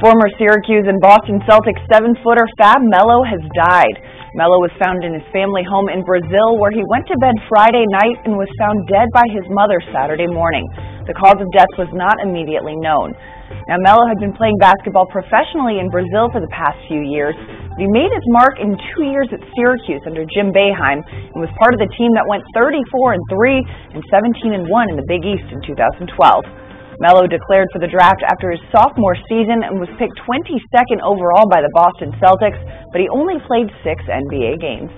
Former Syracuse and Boston Celtics seven-footer Fab Melo has died. Melo was found in his family home in Brazil where he went to bed Friday night and was found dead by his mother Saturday morning. The cause of death was not immediately known. Now, Melo had been playing basketball professionally in Brazil for the past few years. He made his mark in two years at Syracuse under Jim Boeheim and was part of the team that went 34 and 3 and 17 and 1 in the Big East in 2012. Melo declared for the draft after his sophomore season and was picked 22nd overall by the Boston Celtics, but he only played six NBA games.